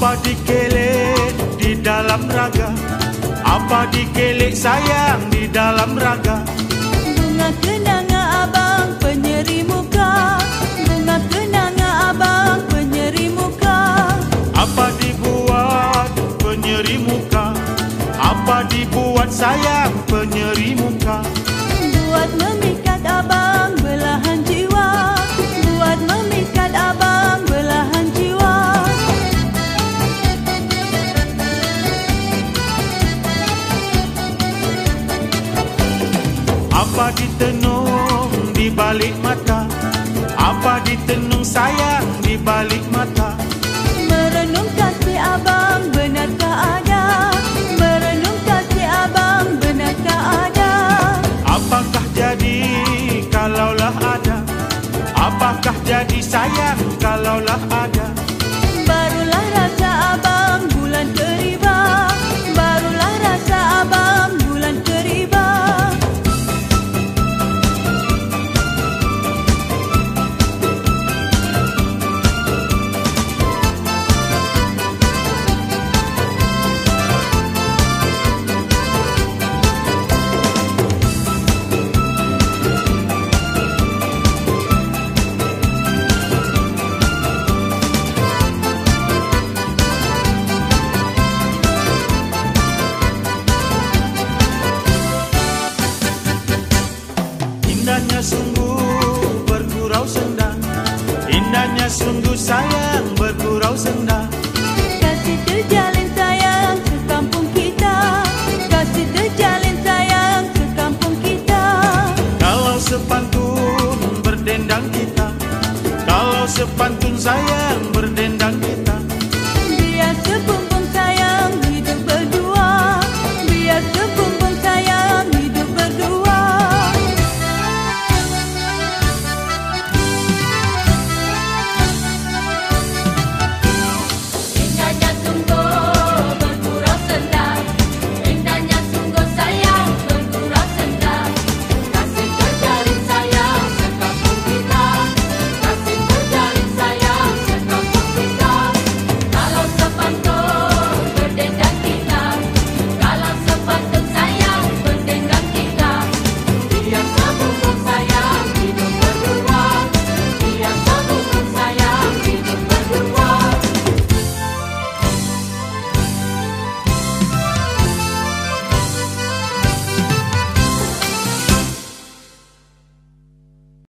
Apa dikelek di dalam raga? Apa dikelek sayang di dalam raga? Bunga kenanga abang penyeri muka. Bunga kenanga abang penyeri muka. Apa dibuat penyeri muka? Apa dibuat sayang penyeri muka? Buat memikat Apa ditenung di balik mata? Apa ditenung sayang di balik mata? Merenung kasih abang benarkah ada? Merenung kasih abang benarkah ada? Apakah jadi kalaulah ada? Apakah jadi sayang kalaulah ada Indahnya sungguh bergurau senda. Indahnya sungguh sayang bergurau senda. Kasih terjalin sayang ke kampung kita. Kasih terjalin sayang ke kampung kita. Kalau sepantun berdendang kita. Kalau sepantun sayang berdendang kita.